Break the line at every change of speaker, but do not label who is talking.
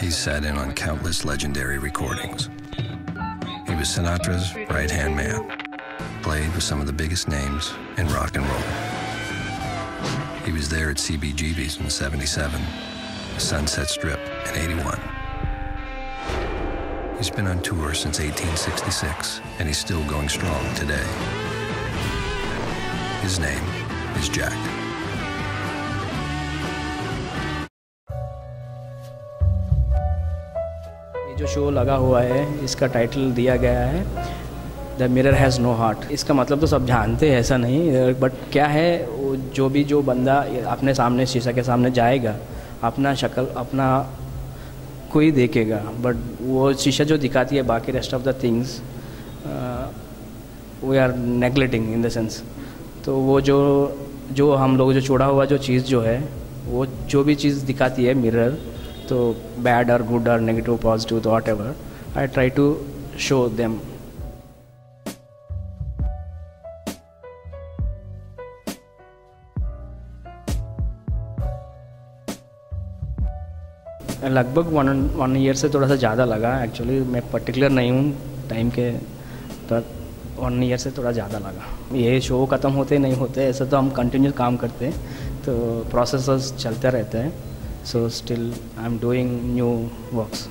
He's sat in on countless legendary recordings. He was Sinatra's right hand man, played with some of the biggest names in rock and roll. He was there at CBGB's in 77, Sunset Strip in 81. He's been on tour since 1866, and he's still going strong today. His name is Jack.
जो show लगा हुआ है, इसका title दिया गया है the mirror has no heart इसका मतलब तो सब जानते हैं, ऐसा नहीं बट क्या है जो भी जो बंदा अपने सामने, शीशा के सामने जाएगा, अपना शक्ल, अपना कोई देखेगा बट वो शीशा जो दिखाती है बाकी rest of the things we are neglecting in the sense तो वो जो जो हम लोग जो छोड़ा हुआ जो चीज़ जो है, वो जो भी चीज़ दिखाती है मिरर तो बैड और गुड और नेगेटिव पॉजिटिव तो whatever I try to show them लगभग वन वन ईयर से थोड़ा सा ज़्यादा लगा एक्चुअली मैं पर्टिकुलर नहीं हूँ टाइम के पर वन ईयर से थोड़ा ज़्यादा लगा। ये शो ख़त्म होते नहीं होते, ऐसे तो हम कंटिन्यू काम करते हैं तो प्रोसेस चलते रहते हैं। So still i'm doing new works